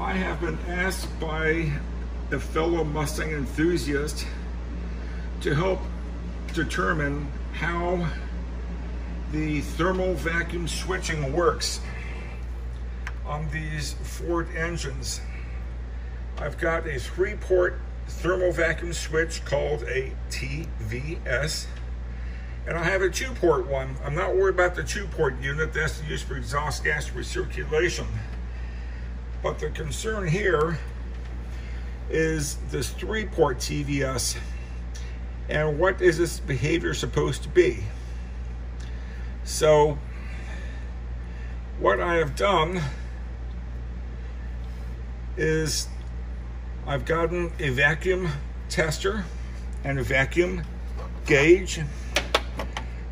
I have been asked by a fellow Mustang enthusiast to help determine how the thermal vacuum switching works on these Ford engines. I've got a three port thermal vacuum switch called a TVS and I have a two port one. I'm not worried about the two port unit, that's used for exhaust gas recirculation. But the concern here is this three port TVS and what is this behavior supposed to be? So what I have done is I've gotten a vacuum tester and a vacuum gauge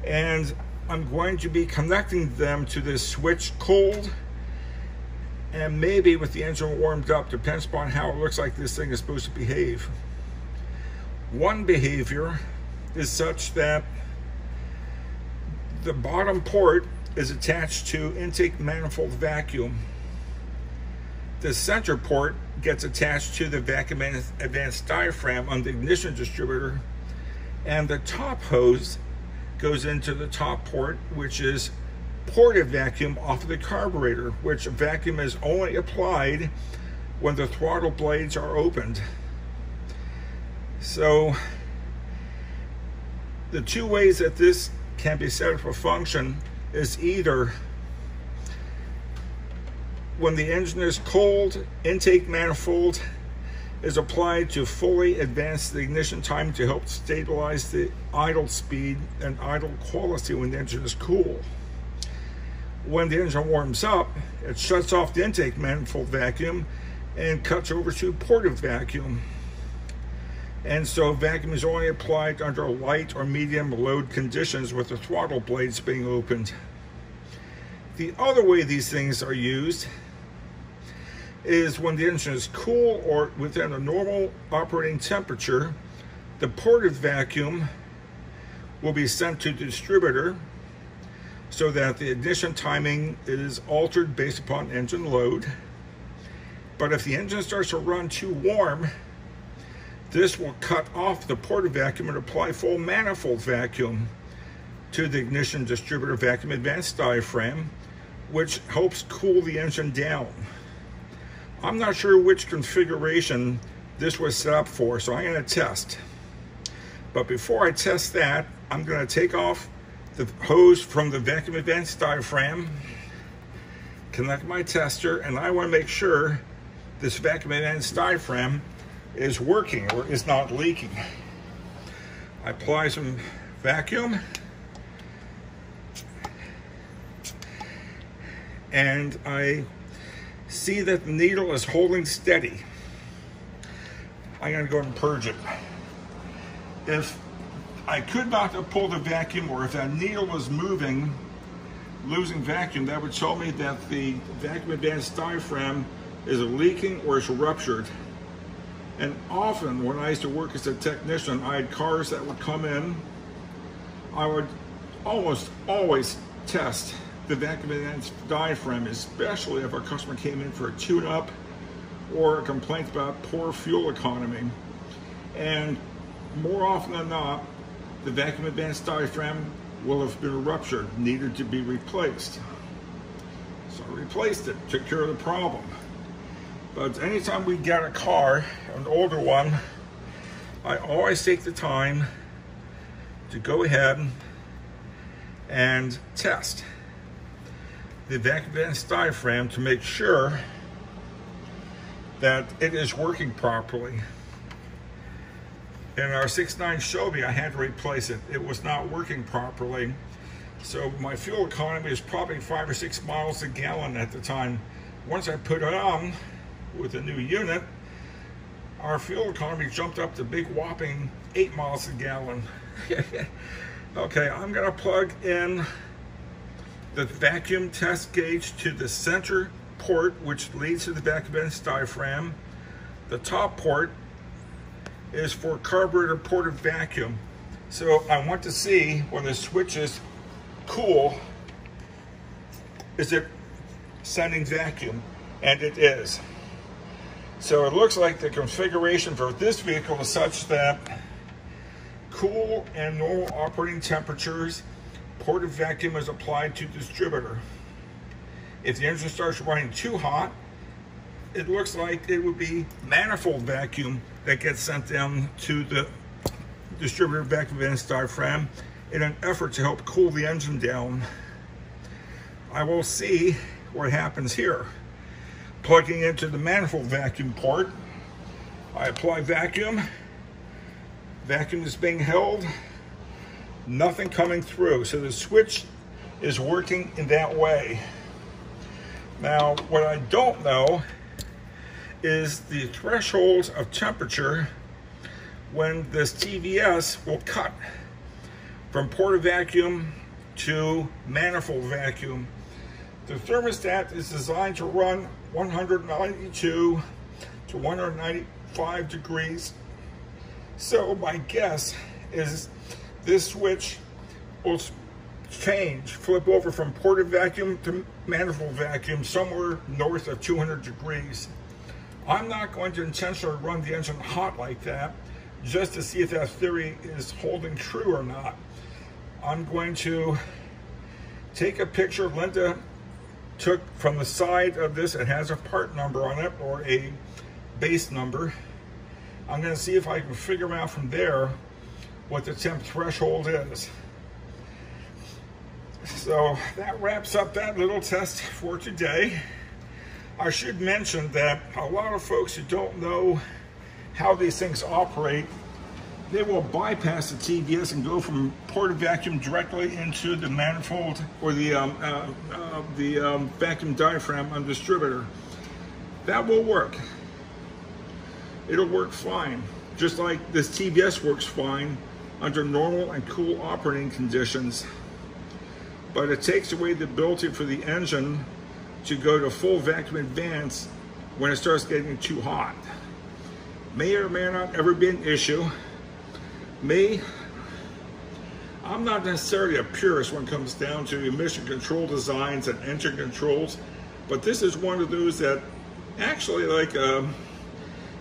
and I'm going to be connecting them to this switch cold and maybe with the engine warmed up, depends upon how it looks like this thing is supposed to behave. One behavior is such that the bottom port is attached to intake manifold vacuum. The center port gets attached to the vacuum advanced diaphragm on the ignition distributor and the top hose goes into the top port which is ported vacuum off of the carburetor, which vacuum is only applied when the throttle blades are opened. So the two ways that this can be set up for function is either when the engine is cold, intake manifold is applied to fully advance the ignition time to help stabilize the idle speed and idle quality when the engine is cool when the engine warms up, it shuts off the intake manifold vacuum and cuts over to ported vacuum. And so vacuum is only applied under light or medium load conditions with the throttle blades being opened. The other way these things are used is when the engine is cool or within a normal operating temperature, the ported vacuum will be sent to the distributor so that the ignition timing is altered based upon engine load. But if the engine starts to run too warm, this will cut off the ported vacuum and apply full manifold vacuum to the ignition distributor vacuum advanced diaphragm, which helps cool the engine down. I'm not sure which configuration this was set up for, so I'm gonna test. But before I test that, I'm gonna take off the hose from the vacuum advanced diaphragm, connect my tester, and I want to make sure this vacuum advanced diaphragm is working or is not leaking. I apply some vacuum and I see that the needle is holding steady. I'm gonna go and purge it. If I could not have pulled a vacuum or if that needle was moving, losing vacuum, that would show me that the vacuum advanced diaphragm is leaking or is ruptured. And often when I used to work as a technician, I had cars that would come in. I would almost always test the vacuum advanced diaphragm, especially if our customer came in for a tune-up or a complaint about poor fuel economy. And more often than not, the vacuum advanced diaphragm will have been ruptured, needed to be replaced. So I replaced it, took care of the problem. But anytime we get a car, an older one, I always take the time to go ahead and test the vacuum advanced diaphragm to make sure that it is working properly. In our 6.9 Shelby, I had to replace it. It was not working properly. So my fuel economy was probably five or six miles a gallon at the time. Once I put it on with a new unit, our fuel economy jumped up to big whopping eight miles a gallon. okay, I'm gonna plug in the vacuum test gauge to the center port, which leads to the vacuum vent diaphragm. The top port is for carburetor ported vacuum. So I want to see when the switch is cool, is it sending vacuum? And it is. So it looks like the configuration for this vehicle is such that cool and normal operating temperatures, ported vacuum is applied to distributor. If the engine starts running too hot, it looks like it would be manifold vacuum that gets sent down to the distributor vacuum advanced diaphragm in an effort to help cool the engine down. I will see what happens here. Plugging into the manifold vacuum port, I apply vacuum. Vacuum is being held, nothing coming through. So the switch is working in that way. Now, what I don't know is the thresholds of temperature when this TVS will cut from ported vacuum to manifold vacuum. The thermostat is designed to run 192 to 195 degrees. So my guess is this switch will change, flip over from ported vacuum to manifold vacuum somewhere north of 200 degrees. I'm not going to intentionally run the engine hot like that just to see if that theory is holding true or not. I'm going to take a picture of Linda took from the side of this. It has a part number on it or a base number. I'm going to see if I can figure out from there what the temp threshold is. So that wraps up that little test for today. I should mention that a lot of folks who don't know how these things operate, they will bypass the TVS and go from ported vacuum directly into the manifold or the um, uh, uh, the um, vacuum diaphragm on distributor. That will work. It'll work fine, just like this TVS works fine under normal and cool operating conditions. But it takes away the ability for the engine to go to full vacuum advance when it starts getting too hot. May or may not ever be an issue. Me, I'm not necessarily a purist when it comes down to emission control designs and engine controls, but this is one of those that actually like a um,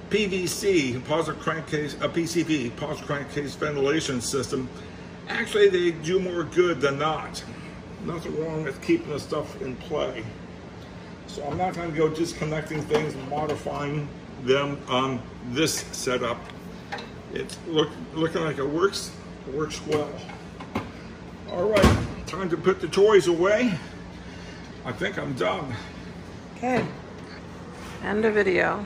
PVC, positive crankcase, a PCV, positive crankcase ventilation system, actually they do more good than not. Nothing wrong with keeping the stuff in play. So I'm not going to go disconnecting things and modifying them on this setup. It's look, looking like it works, it works well. All right, time to put the toys away. I think I'm done. Okay, end of video.